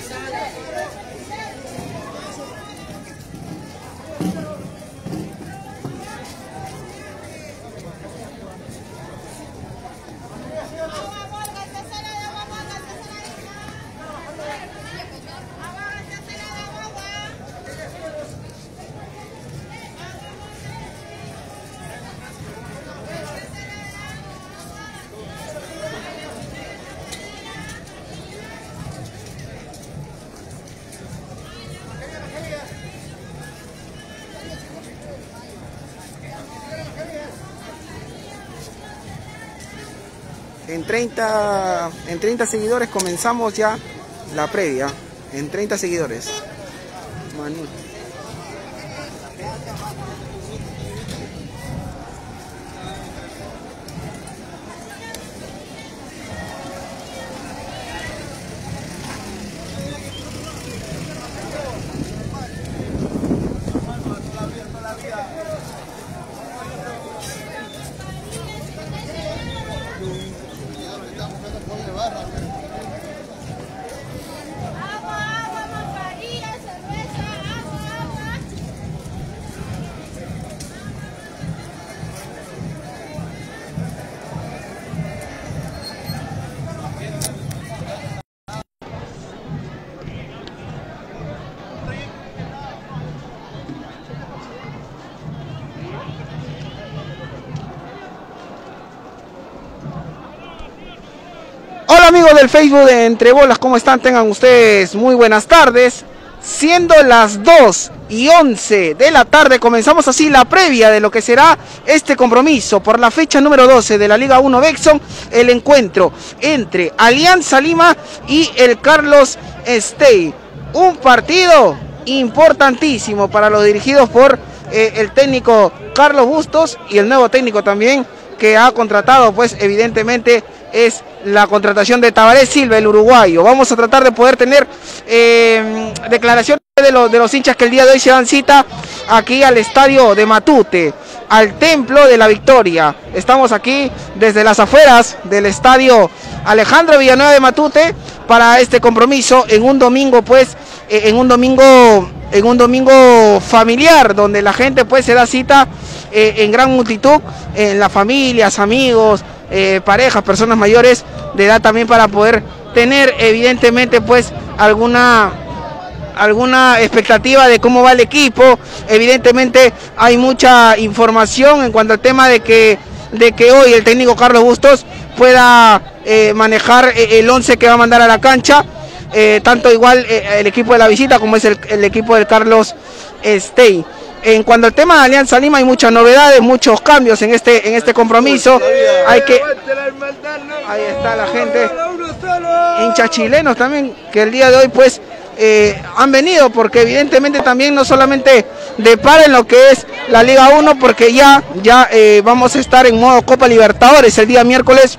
pasada. En 30, en 30 seguidores comenzamos ya la previa. En 30 seguidores. Manu. Amigos del Facebook de Entre Bolas, ¿cómo están? Tengan ustedes muy buenas tardes. Siendo las 2 y 11 de la tarde, comenzamos así la previa de lo que será este compromiso por la fecha número 12 de la Liga 1 Bexon, el encuentro entre Alianza Lima y el Carlos Stey. Un partido importantísimo para los dirigidos por eh, el técnico Carlos Bustos y el nuevo técnico también que ha contratado, pues evidentemente es la contratación de Tabaré Silva, el uruguayo. Vamos a tratar de poder tener eh, declaraciones de, los de los hinchas que el día de hoy se dan cita aquí al estadio de Matute, al Templo de la Victoria. Estamos aquí desde las afueras del estadio Alejandro Villanueva de Matute para este compromiso en un domingo, pues, eh, en un domingo, en un domingo familiar, donde la gente pues se da cita eh, en gran multitud, en las familias, amigos, eh, parejas, personas mayores de edad también para poder tener evidentemente pues alguna alguna expectativa de cómo va el equipo. Evidentemente hay mucha información en cuanto al tema de que de que hoy el técnico Carlos Bustos pueda eh, manejar eh, el 11 que va a mandar a la cancha. Tanto igual el equipo de la visita como es el, el equipo del Carlos Stey. En cuanto al tema de Alianza Lima hay muchas novedades, muchos cambios en este en este compromiso. Hay que ahí está la gente, hinchas chilenos también que el día de hoy pues eh, han venido porque evidentemente también no solamente deparen lo que es la Liga 1 porque ya ya eh, vamos a estar en modo Copa Libertadores el día miércoles.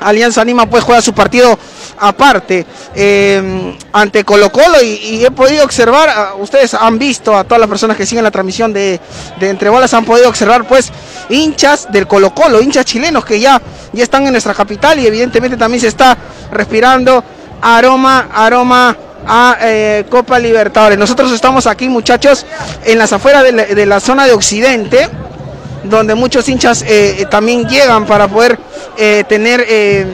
Alianza Lima pues juega su partido aparte eh, ante Colo Colo y, he podido observar, ah, ustedes han visto a todas las personas que siguen la transmisión de, Entre Bolas han podido observar pues hinchas del Colo Colo, hinchas chilenos que ya, ya están en nuestra capital y evidentemente también se está respirando aroma, aroma a eh, Copa Libertadores. Nosotros estamos aquí muchachos en las afueras de la, zona de Occidente donde muchos hinchas eh, también llegan para poder eh, tener eh,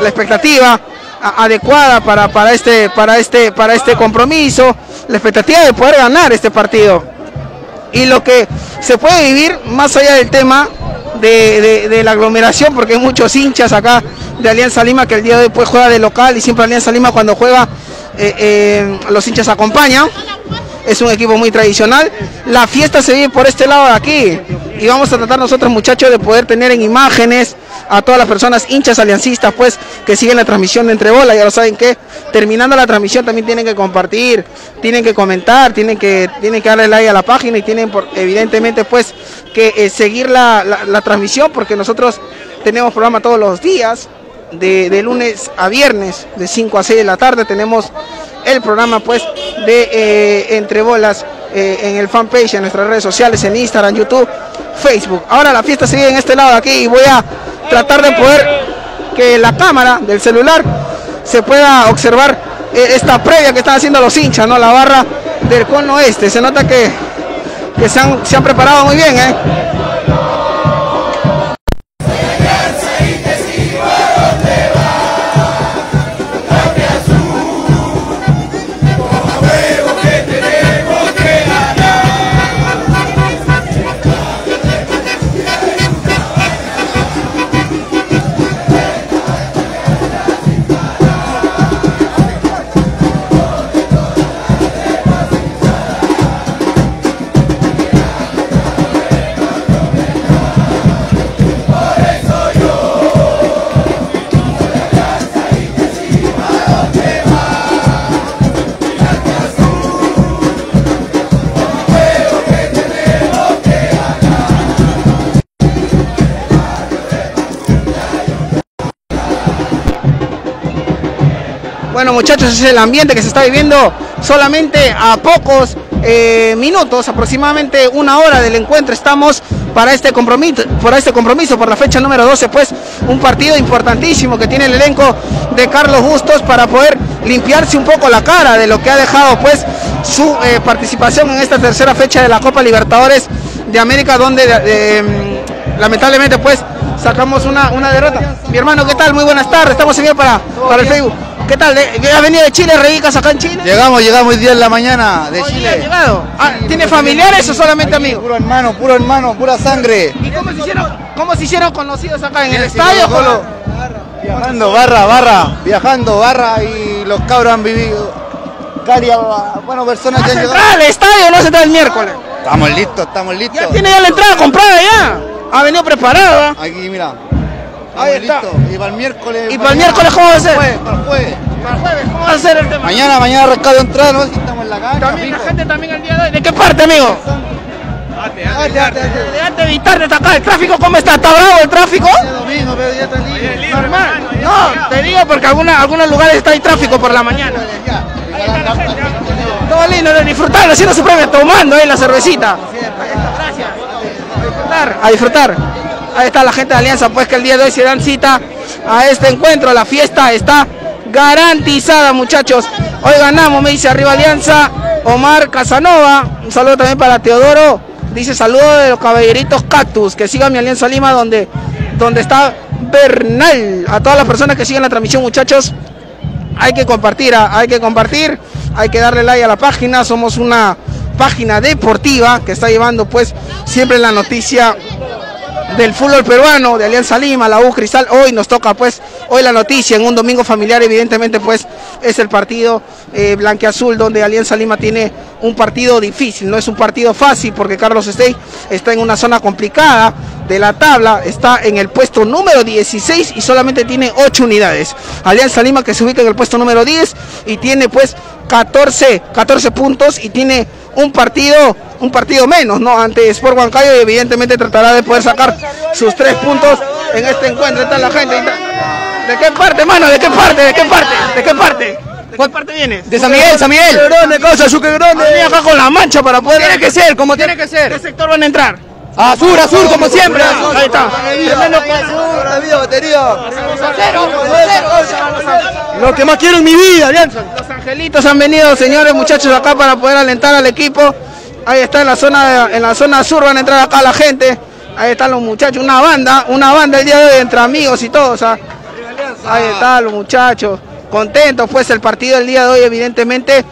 la expectativa adecuada para, para, este, para, este, para este compromiso, la expectativa de poder ganar este partido. Y lo que se puede vivir más allá del tema de, de- la aglomeración, porque hay muchos hinchas acá de Alianza Lima que el día de hoy pues, juega de local y siempre Alianza Lima cuando juega eh, eh, los hinchas acompañan es un equipo muy tradicional. La fiesta se vive por este lado de aquí. Y vamos a tratar nosotros, muchachos, de poder tener en imágenes a todas las personas hinchas aliancistas, pues, que siguen la transmisión de Entre Bolas. Ya lo saben que terminando la transmisión también tienen que compartir, tienen que comentar, tienen que, tienen que darle like a la página y tienen, por- evidentemente, pues, que eh, seguir la, la- transmisión, porque nosotros tenemos programa todos los días. De, de lunes a viernes, de 5 a 6 de la tarde, tenemos el programa pues de eh, Entre Bolas eh, en el fanpage, en nuestras redes sociales, en Instagram, YouTube, Facebook. Ahora la fiesta sigue en este lado aquí y voy a tratar de poder que la cámara del celular se pueda observar eh, esta previa que están haciendo los hinchas, ¿no? La barra del cono este. Se nota que, que se, han, se han preparado muy bien, ¿eh? Bueno muchachos, ese es el ambiente que se está viviendo solamente a pocos eh, minutos, aproximadamente una hora del encuentro. Estamos para este compromiso, para este compromiso, por la fecha número 12, pues un partido importantísimo que tiene el elenco de Carlos Bustos para poder limpiarse un poco la cara de lo que ha dejado pues su eh, participación en esta tercera fecha de la Copa Libertadores de América, donde eh, lamentablemente pues sacamos una, una derrota. Mi hermano, ¿qué tal? Muy buenas tardes, estamos vivo para, para el Facebook. ¿Qué tal? ¿De- ¿Has venido de Chile, Redicas acá en Chile? Llegamos, llegamos hoy día en la mañana de Hoy día Chile. llegado. Ah, ¿Tiene familiares o solamente Aquí, amigos? Puro hermano, puro hermano, pura sangre. ¿Y cómo se hicieron, cómo se hicieron conocidos acá en el estadio? Colo. Viajando, barra, barra, viajando, barra y los cabros han vivido. Cali, ah, bueno, personas que han llegado. ¿Central, el estadio no central el miércoles? Estamos listos, estamos listos. Ya tiene ya la entrada comprada ya. Ha venido preparado. ¿ah? Aquí, mira. Ahí está. Y para el miércoles. ¿Y para el miércoles cómo va a ser? Para el jueves, para el ¿cómo va a ser el tema? Mañana, mañana rescate de entrada, ¿no? Si estamos en la cancha. También la gente también el día de hoy. ¿De qué parte, amigo? Ate, ate, ate. De antes de evitar de acá. ¿El tráfico cómo está? ¿Está bravo el tráfico? Domingo, pero ya está libre. Normal. No, te digo porque alguna, algunos lugares está ahí tráfico por la mañana. Todo lindo, de disfrutar, haciendo su premio, tomando ahí la cervecita. Gracias. A disfrutar, a disfrutar. Ahí está la gente de Alianza, pues que el día de hoy se dan cita a este encuentro. La fiesta está garantizada, muchachos. Hoy ganamos, me dice arriba Alianza. Omar Casanova. Un saludo también para Teodoro. Dice saludo de los caballeritos Cactus. Que siga mi Alianza Lima donde, donde está Bernal. A todas las personas que siguen la transmisión, muchachos hay que compartir, ah, hay que compartir, hay que darle like a la página, somos una página deportiva que está llevando pues siempre la noticia del fútbol peruano, de Alianza Lima, la U Cristal, hoy nos toca pues, hoy la noticia en un domingo familiar evidentemente pues es el partido eh, blanqueazul donde Alianza Lima tiene un partido difícil, no es un partido fácil porque Carlos Estey está en una zona complicada de la tabla, está en el puesto número 16 y solamente tiene 8 unidades. Alianza Lima que se ubica en el puesto número 10 y tiene pues 14, 14 puntos y tiene un partido, un partido menos, ¿no? Ante Sport Huancayo y evidentemente tratará de poder sacar sus tres puntos en este encuentro. Está la gente. ¿De qué parte, mano? ¿De qué parte? ¿De qué parte? ¿De qué parte? ¿De qué parte vienes? De San Miguel, San Miguel. grande, cosa, Chuque grande. Acá con la mancha para poder. Tiene que ser, como tiene que ¿Qué ser. sector van a entrar? Azul, azul, como siempre. Ahí está. Tremendo Lo que más quiero en mi vida, Alianza. Los angelitos han venido, señores, muchachos, acá para poder alentar al equipo. Ahí está en la zona, en la zona sur van a entrar acá la gente. Ahí están los muchachos, una banda, una banda el día de hoy entre amigos y todos. ¿ah? Ahí están los muchachos, contentos pues el partido del día de hoy evidentemente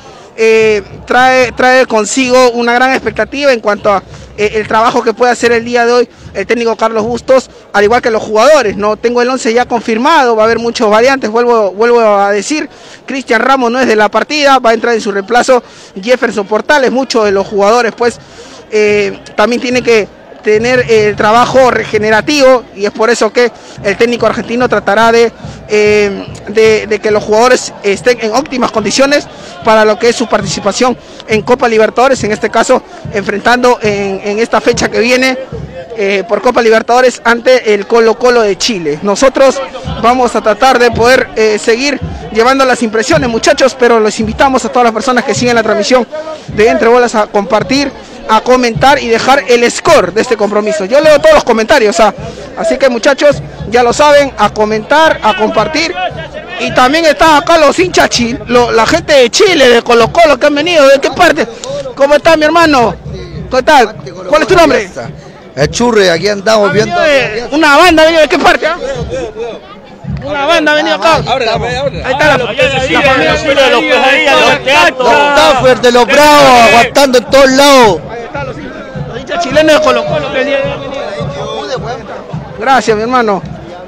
eh, trae, trae consigo una gran expectativa en cuanto a eh, el trabajo que puede hacer el día de hoy el técnico Carlos Bustos, al igual que los jugadores, no tengo el 11 ya confirmado, va a haber muchos variantes, vuelvo, vuelvo a decir, Cristian Ramos no es de la partida, va a entrar en su reemplazo Jefferson Portales, muchos de los jugadores pues eh, también tienen que tener el trabajo regenerativo y es por eso que el técnico argentino tratará de, eh, de, de que los jugadores estén en óptimas condiciones para lo que es su participación en Copa Libertadores, en este caso enfrentando en, en esta fecha que viene eh, por Copa Libertadores ante el Colo Colo de Chile. Nosotros vamos a tratar de poder eh, seguir llevando las impresiones muchachos, pero los invitamos a todas las personas que siguen la transmisión de Entre Bolas a compartir a comentar y dejar el score de este compromiso. Yo leo todos los comentarios, ¿ah? así que muchachos, ya lo saben, a comentar, a compartir. Y también están acá los hinchas, lo- la gente de Chile, de Colo Colo que han venido, ¿de qué parte? ¿Cómo está mi hermano? ¿Qué tal? ¿Cuál es tu nombre? El churre, aquí andamos Ha viendo. de- una banda ha venido de qué parte? ah? Una banda ha venido acá. Ahí está la, familia de los Los Taffer de los Bravos, aguantando en todos lados. Ahí están los hinchas, los hinchas chilenos de Colo Colo que el día de hoy. Gracias, mi hermano.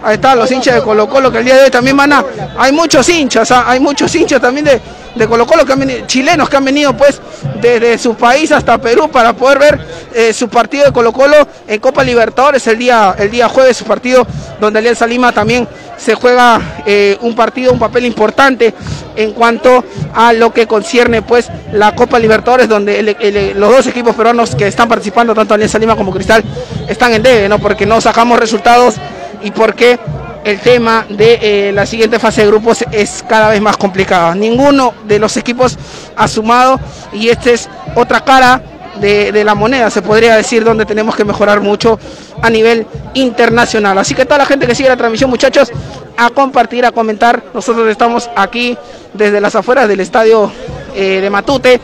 Ahí están los hinchas de Colo Colo que el día de hoy también van a... Hay muchos hinchas, ¿ah? hay muchos hinchas también de, de Colo Colo que han venido, chilenos que han venido pues desde su país hasta Perú para poder ver eh, su partido de Colo Colo en Copa Libertadores el día, el día jueves, su partido donde Alianza Lima también se juega eh, un partido, un papel importante en cuanto a lo que concierne pues la Copa Libertadores donde los dos equipos peruanos que están participando, tanto Alianza Lima como Cristal, están en debe, ¿no? Porque no sacamos resultados y porque el tema de eh, la siguiente fase de grupos es cada vez más complicada. Ninguno de los equipos ha sumado y esta es otra cara de, de la moneda, se podría decir, donde tenemos que mejorar mucho a nivel internacional. Así que toda la gente que sigue la transmisión, muchachos, a compartir, a comentar. Nosotros estamos aquí desde las afueras del estadio eh, de Matute.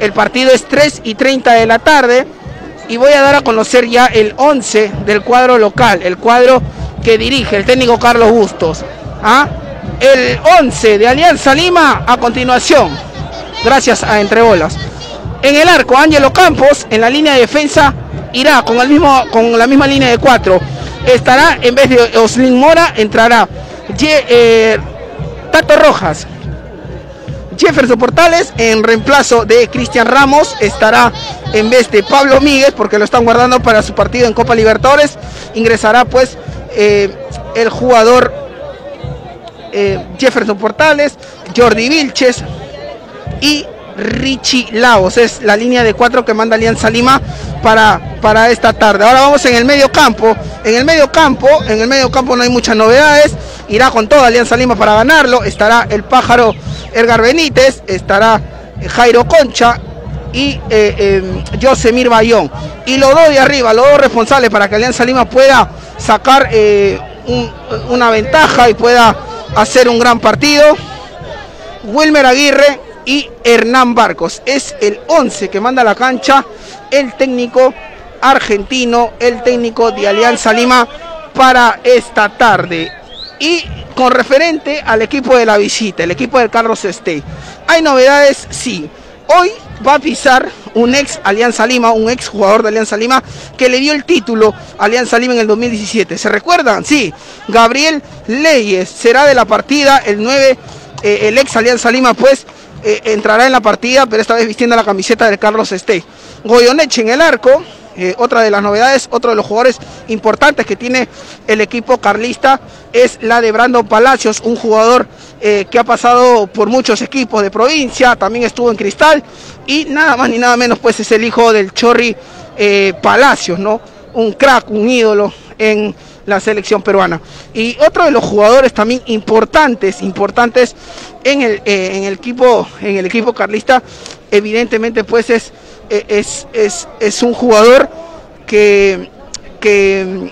El partido es 3 y 30 de la tarde y voy a dar a conocer ya el 11 del cuadro local, el cuadro que dirige el técnico Carlos Bustos. ¿Ah? El 11 de Alianza Lima a continuación, gracias a Entre Bolas. En el arco, Ángelo Campos, en la línea de defensa, irá con, el mismo, con la misma línea de cuatro. Estará, en vez de Oslin Mora, entrará eh, Tato Rojas. Jefferson Portales en reemplazo de Cristian Ramos estará en vez de Pablo Míguez porque lo están guardando para su partido en Copa Libertadores. Ingresará pues eh, el jugador eh, Jefferson Portales, Jordi Vilches y Richie Laos. Es la línea de cuatro que manda Alianza Lima para, para esta tarde. Ahora vamos en el medio campo. En el medio campo, en el medio campo no hay muchas novedades. Irá con toda Alianza Lima para ganarlo. Estará el pájaro Edgar Benítez, estará eh, Jairo Concha y eh, Bayón. Y los dos de arriba, los dos responsables para que Alianza Lima pueda sacar eh, un- una ventaja y pueda hacer un gran partido. Wilmer Aguirre y Hernán Barcos. Es el 11 que manda la cancha el técnico argentino, el técnico de Alianza Lima para esta tarde. Y con referente al equipo de la visita, el equipo del Carlos Este. ¿Hay novedades? Sí. Hoy va a pisar un ex Alianza Lima, un ex jugador de Alianza Lima que le dio el título a Alianza Lima en el 2017. ¿Se recuerdan? Sí. Gabriel Leyes será de la partida el 9 eh, el ex Alianza Lima pues eh, entrará en la partida, pero esta vez vistiendo la camiseta del Carlos Este. Goyoneche en el arco, eh, otra de las novedades, otro de los jugadores importantes que tiene el equipo carlista es la de Brandon Palacios, un jugador eh, que ha pasado por muchos equipos de provincia, también estuvo en Cristal y nada más ni nada menos pues es el hijo del Chorri eh, Palacios, ¿no? Un crack, un ídolo en la selección peruana. Y otro de los jugadores también importantes, importantes en el, eh, en el equipo, en el equipo carlista, evidentemente pues es, es, es, es un jugador que, que,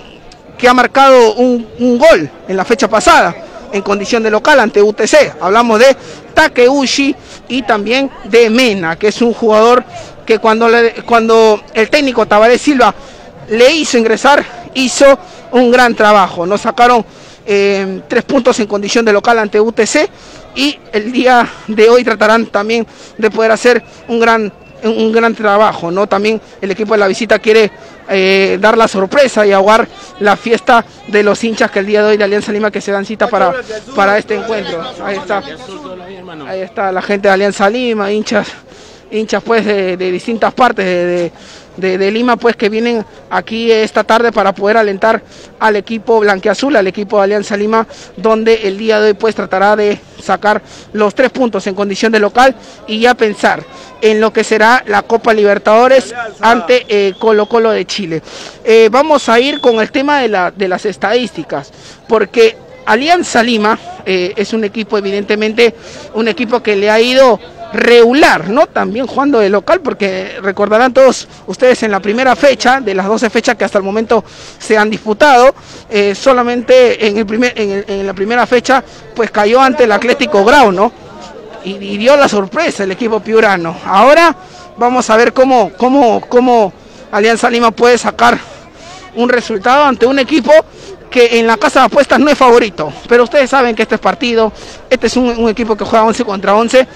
que ha marcado un, un gol en la fecha pasada en condición de local ante UTC. Hablamos de Takeuchi y también de Mena, que es un jugador que cuando, le- cuando el técnico Tabaré Silva le hizo ingresar, hizo un gran trabajo. Nos sacaron eh, tres puntos en condición de local ante UTC y el día de hoy tratarán también de poder hacer un gran un gran trabajo, ¿no? También el equipo de la visita quiere eh, dar la sorpresa y aguar la fiesta de los hinchas que el día de hoy de Alianza Lima que se dan cita para, para este encuentro. Ahí está. Ahí está la gente de Alianza Lima, hinchas, hinchas pues de, de distintas partes de- de- de Lima pues que vienen aquí esta tarde para poder alentar al equipo blanqueazul, al equipo de Alianza Lima, donde el día de hoy pues tratará de sacar los tres puntos en condición de local y ya pensar en lo que será la Copa Libertadores ante eh, Colo Colo de Chile. Eh, vamos a ir con el tema de, la- de las estadísticas, porque Alianza Lima eh, es un equipo, evidentemente, un equipo que le ha ido regular, ¿no? También jugando de local, porque recordarán todos ustedes en la primera fecha, de las 12 fechas que hasta el momento se han disputado, eh, solamente en, el primer, en, la primera fecha, pues cayó ante el Atlético Grau, ¿no? Y, y dio la sorpresa el equipo piurano. Ahora vamos a ver cómo, cómo, cómo Alianza Lima puede sacar un resultado ante un equipo que en la casa de apuestas no es favorito, pero ustedes saben que este es partido, este es un, equipo que juega 11 contra 11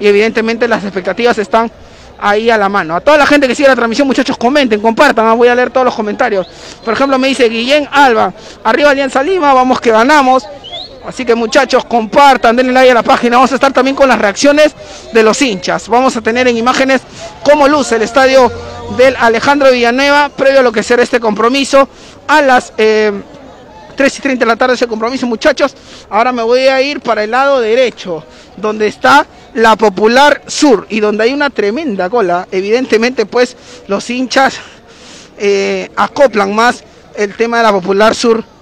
y evidentemente las expectativas están ahí a la mano. A toda la gente que sigue la transmisión, muchachos, comenten, compartan, ah, voy a leer todos los comentarios. Por ejemplo, me dice Guillén Alba, arriba Alianza Lima, vamos que ganamos. Así que muchachos, compartan, denle like a la página. Vamos a estar también con las reacciones de los hinchas. Vamos a tener en imágenes cómo luce el estadio del Alejandro Villanueva, previo a lo que será este compromiso a las eh, 3 y 30 de la tarde ese compromiso, muchachos. Ahora me voy a ir para el lado derecho, donde está la Popular Sur y donde hay una tremenda cola. Evidentemente, pues los hinchas eh, acoplan más el tema de la Popular Sur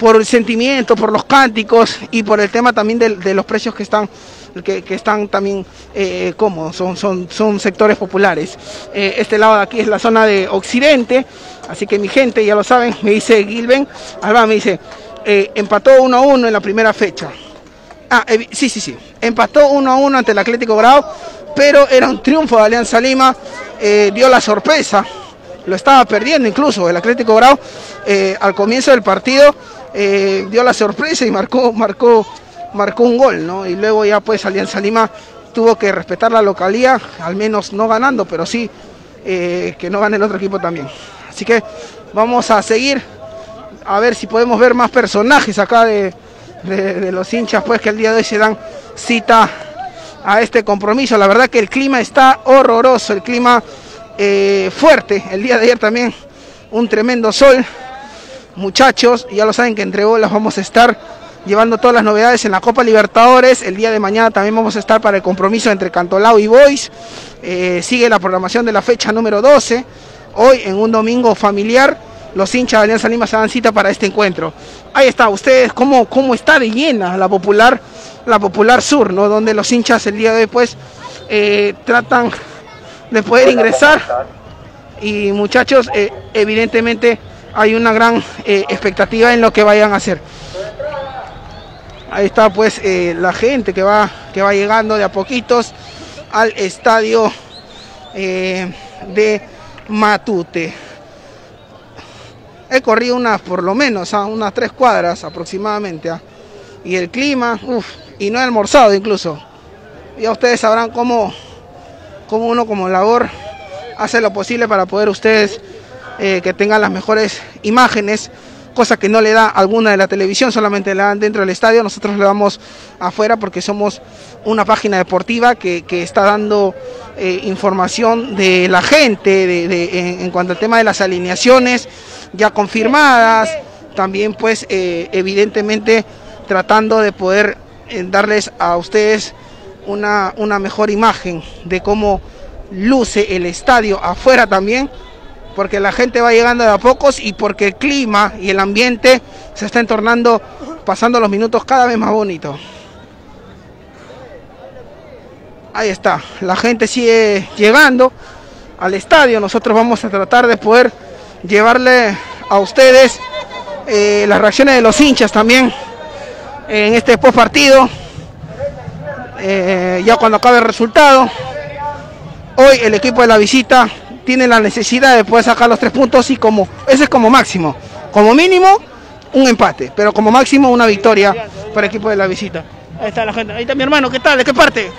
por el sentimiento, por los cánticos y por el tema también de, los precios que están que, están también eh, cómodos, son, son, son sectores populares. Eh, este lado de aquí es la zona de Occidente, así que mi gente, ya lo saben, me dice Gilben, Alba me dice, eh, empató 1 a 1 en la primera fecha. Ah, evi- sí, sí, sí, empató 1 a 1 ante el Atlético Grau, pero era un triunfo de Alianza Lima, eh, dio la sorpresa, lo estaba perdiendo incluso el Atlético Grau eh, al comienzo del partido eh, dio la sorpresa y marcó marcó marcó un gol no y luego ya pues Alianza Lima tuvo que respetar la localía al menos no ganando pero sí eh, que no gane el otro equipo también así que vamos a seguir a ver si podemos ver más personajes acá de, de- los hinchas pues que el día de hoy se dan cita a este compromiso. La verdad que el clima está horroroso, el clima eh, fuerte. El día de ayer también un tremendo sol. Muchachos, ya lo saben que entre bolas vamos a estar llevando todas las novedades en la Copa Libertadores. El día de mañana también vamos a estar para el compromiso entre Cantolao y Boys. Eh, sigue la programación de la fecha número 12. Hoy en un domingo familiar, los hinchas de Alianza Lima se dan cita para este encuentro. Ahí está, ustedes, cómo, cómo está de llena la popular, la popular sur, ¿no? Donde los hinchas el día de hoy pues eh, tratan de poder ingresar y muchachos, eh, evidentemente hay una gran eh, expectativa en lo que vayan a hacer. Ahí está pues eh, la gente que va, que va llegando de a poquitos al estadio eh, de Matute. He corrido unas, por lo menos, ah, unas tres cuadras aproximadamente. ah. Y el clima, uff, y no he almorzado incluso. Ya ustedes sabrán cómo, cómo uno como labor hace lo posible para poder ustedes eh, que tengan las mejores imágenes, cosa que no le da alguna de la televisión, solamente le dan dentro del estadio, nosotros le damos afuera porque somos una página deportiva que, que está dando eh, información de la gente de, en, cuanto al tema de las alineaciones ya confirmadas, también pues eh, evidentemente tratando de poder darles a ustedes una, una mejor imagen de cómo luce el estadio afuera también, porque la gente va llegando de a pocos y porque el clima y el ambiente se está entornando, pasando los minutos cada vez más bonito. Ahí está, la gente sigue llegando al estadio, nosotros vamos a tratar de poder llevarle a ustedes eh, las reacciones de los hinchas también en este post partido, eh, ya cuando acabe el resultado. Hoy el equipo de la visita tiene la necesidad de poder sacar los tres puntos y como ese es como máximo, como mínimo un empate, pero como máximo una victoria para el equipo de la visita. Ahí está la gente, ahí está mi hermano, ¿qué tal? ¿De qué parte?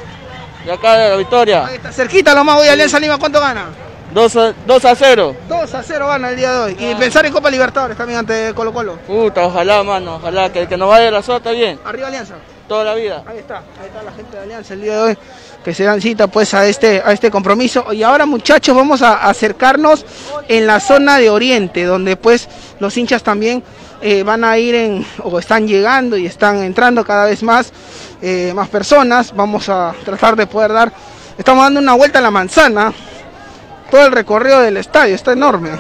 De acá de la victoria. Ahí está cerquita lo más hoy Alianza Lima, ¿cuánto gana? 2 a, 2 a 0. 2 a 0 gana el día de hoy. Y pensar en Copa Libertadores también ante Colo Colo. Puta, ojalá, mano. Ojalá que el que nos vaya la suerte bien. Arriba Alianza. Toda la vida. Ahí está, ahí está la gente de Alianza el día de hoy que se dan cita pues a este, a este compromiso. Y ahora muchachos vamos a acercarnos en la zona de Oriente, donde pues los hinchas también eh, van a ir en, o están llegando y están entrando cada vez más, eh, más personas. Vamos a tratar de poder dar, estamos dando una vuelta a la manzana, todo el recorrido del estadio, está enorme.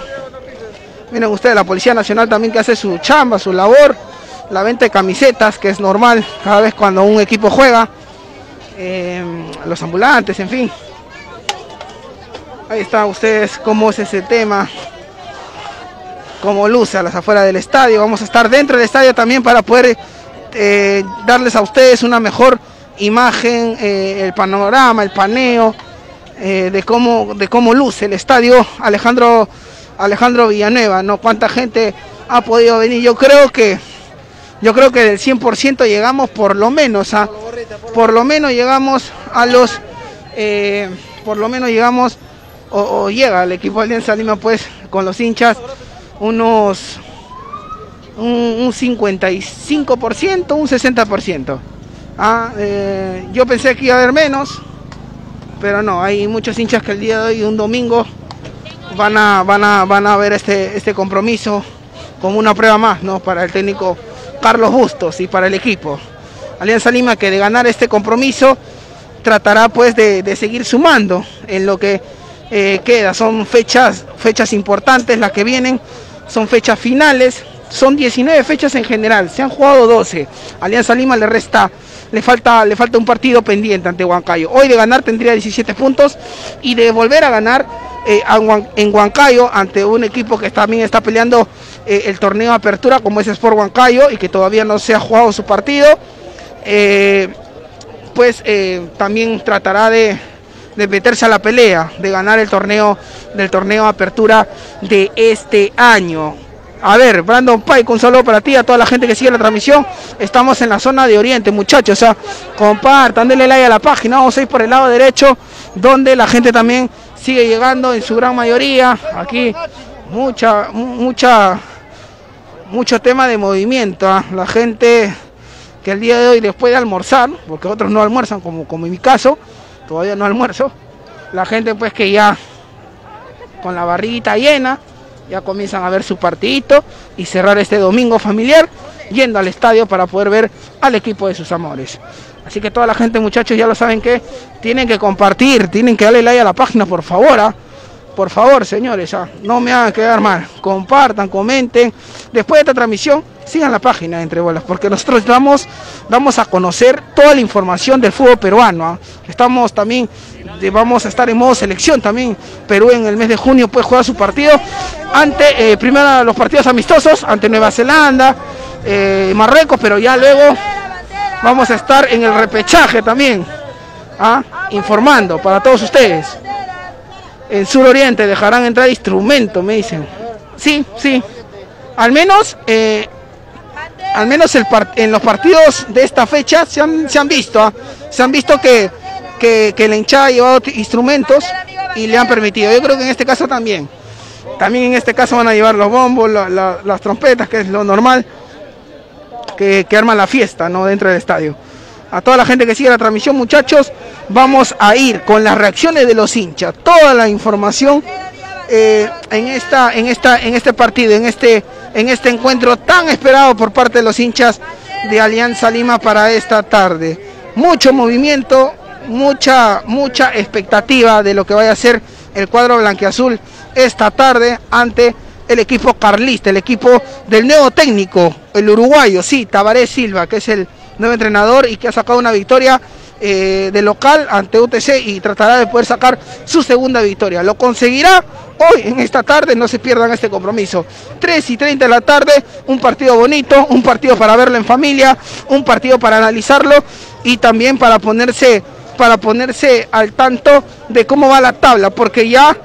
Miren ustedes, la Policía Nacional también que hace su chamba, su labor, la venta de camisetas, que es normal cada vez cuando un equipo juega, eh, los ambulantes, en fin. Ahí está ustedes cómo es ese tema, cómo luce a las afueras del estadio. Vamos a estar dentro del estadio también para poder eh, darles a ustedes una mejor imagen, eh, el panorama, el paneo eh, de cómo de cómo luce el estadio Alejandro Alejandro Villanueva, ¿no? Cuánta gente ha podido venir. Yo creo que yo creo que del 100% llegamos por lo menos a por lo menos llegamos a los eh, por lo menos llegamos o, llega el equipo Alianza Lima pues con los hinchas unos un, un 55%, un 60%. Ah, eh, yo pensé que iba a haber menos, pero no, hay muchos hinchas que el día de hoy, un domingo, van a, van a, van a ver este, este compromiso como una prueba más, ¿no? Para el técnico Carlos Bustos y para el equipo. Alianza Lima que de ganar este compromiso tratará pues de, seguir sumando en lo que eh, queda. Son fechas, fechas importantes las que vienen, son fechas finales Son 19 fechas en general, se han jugado 12. Alianza Lima le resta, le falta, le falta un partido pendiente ante Huancayo. Hoy de ganar tendría 17 puntos y de volver a ganar eh, en Huancayo ante un equipo que también está peleando eh, el torneo de apertura como es Sport Huancayo y que todavía no se ha jugado su partido. Eh, pues también tratará de, de meterse a la pelea, de ganar el torneo del torneo de apertura de este año. A ver, Brandon Pike, un saludo para ti, a toda la gente que sigue la transmisión. Estamos en la zona de Oriente, muchachos. O sea, compartan, denle like a la página. Vamos a ir por el lado derecho, donde la gente también sigue llegando en su gran mayoría. Aquí, mucha, mu- mucha, mucho tema de movimiento. ¿ah? La gente que el día de hoy, después de almorzar, porque otros no almuerzan, como, como en mi caso, todavía no almuerzo, la gente pues que ya con la barriguita llena, ya comienzan a ver su partidito y cerrar este domingo familiar yendo al estadio para poder ver al equipo de sus amores. Así que toda la gente, muchachos, ya lo saben que tienen que compartir, tienen que darle like a la página, por favor. ¿ah? Por favor, señores, ah, no me hagan quedar mal. Compartan, comenten. Después de esta transmisión, sigan la página de Entre Bolas, porque nosotros damos, damos a conocer toda la información del fútbol peruano. ah. Estamos también, vamos a estar en modo selección también. Perú en el mes de junio puede jugar su partido ante, eh, primero los partidos amistosos, ante Nueva Zelanda, eh, Marruecos, pero ya luego vamos a estar en el repechaje también, ah, informando para todos ustedes. En Sur Oriente dejarán entrar instrumentos, me dicen. Sí, sí. Al menos, eh, al menos el en los partidos de esta fecha se han, se han visto, ¿ah? se han visto que, que, que la hinchada ha llevado instrumentos y le han permitido. Yo creo que en este caso también. También en este caso van a llevar los bombos, la- la- las trompetas, que es lo normal que, que arman la fiesta ¿no? dentro del estadio. A toda la gente que sigue la transmisión, muchachos, vamos a ir con las reacciones de los hinchas, toda la información eh, en esta, en esta, en este partido, en este, en este encuentro tan esperado por parte de los hinchas de Alianza Lima para esta tarde. Mucho movimiento, mucha, mucha expectativa de lo que vaya a ser el cuadro blanqueazul esta tarde ante el equipo carlista, el equipo del nuevo técnico, el uruguayo, sí, Tabaré Silva, que es el nuevo entrenador y que ha sacado una victoria eh, de local ante UTC y tratará de poder sacar su segunda victoria. Lo conseguirá hoy, en esta tarde, no se pierdan este compromiso. 3 y 30 de la tarde, un partido bonito, un partido para verlo en familia, un partido para analizarlo y también para ponerse, para ponerse al tanto de cómo va la tabla, porque ya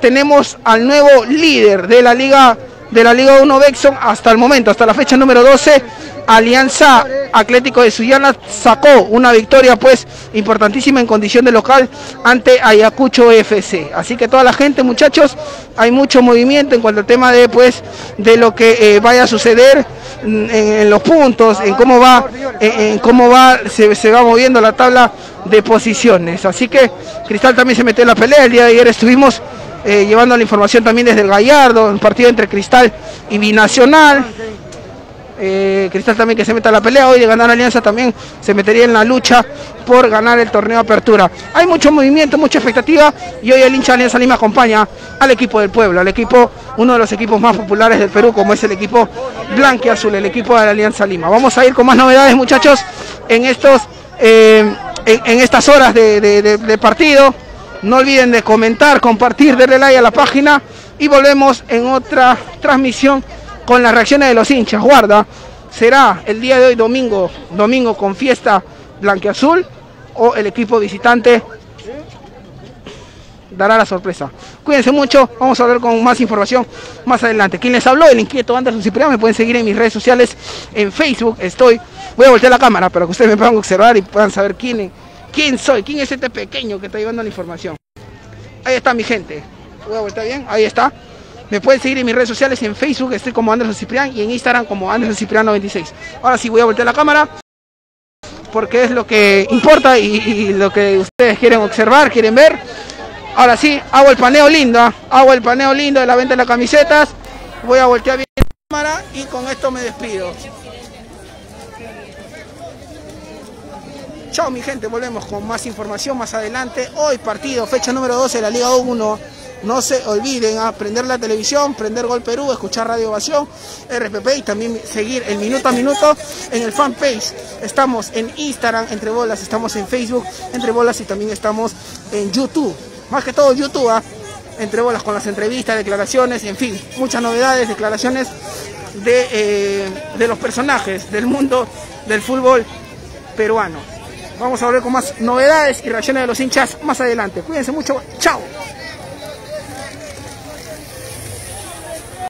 tenemos al nuevo líder de la Liga de la Liga 1 Bexon hasta el momento, hasta la fecha número 12, Alianza Atlético de Sullana sacó una victoria pues importantísima en condición de local ante Ayacucho FC. Así que toda la gente, muchachos, hay mucho movimiento en cuanto al tema de pues de lo que eh, vaya a suceder en, los puntos, en cómo va, en, cómo va, se, se va moviendo la tabla de posiciones. Así que Cristal también se metió en la pelea. El día de ayer estuvimos eh, llevando la información también desde el Gallardo, el partido entre Cristal y Binacional. Eh, Cristal también que se meta a la pelea, hoy de ganar Alianza también se metería en la lucha por ganar el torneo apertura. Hay mucho movimiento, mucha expectativa y hoy el hincha Alianza Lima acompaña al equipo del pueblo, al equipo, uno de los equipos más populares del Perú, como es el equipo Blanquiazul, el equipo de la Alianza Lima. Vamos a ir con más novedades, muchachos, en estos, eh, en, estas horas de partido. No olviden de comentar, compartir, darle like a la página y volvemos en otra transmisión con las reacciones de los hinchas. Guarda, será el día de hoy domingo, domingo con fiesta blanqueazul o el equipo visitante dará la sorpresa. Cuídense mucho, vamos a hablar con más información más adelante. Quien les habló, el inquieto Anderson Cipriano, me pueden seguir en mis redes sociales, en Facebook estoy, voy a voltear la cámara para que ustedes me puedan observar y puedan saber quién, quién soy, quién es este pequeño que está llevando la información. Ahí está mi gente. Voy a voltear bien, ahí está. Me pueden seguir en mis redes sociales, en Facebook estoy como Anderson Ciprián y en Instagram como Anderson Cipriano 26. Ahora sí voy a voltear la cámara porque es lo que importa y, y lo que ustedes quieren observar, quieren ver. Ahora sí, hago el paneo lindo, ¿ah? hago el paneo lindo de la venta de las camisetas. Voy a voltear bien la cámara y con esto me despido. Chao mi gente, volvemos con más información más adelante. Hoy partido, fecha número 12 de la Liga 1 No se olviden a prender la televisión, prender Gol Perú, escuchar Radio Ovación, RPP y también seguir el minuto a minuto en el fanpage. Estamos en Instagram, Entre Bolas, estamos en Facebook, Entre Bolas y también estamos en YouTube. Más que todo YouTube, ¿ah? Entre Bolas con las entrevistas, declaraciones, en fin, muchas novedades, declaraciones de, eh, de los personajes del mundo del fútbol peruano. Vamos a ver con más novedades y reacciones de los hinchas más adelante. Cuídense mucho. Chao.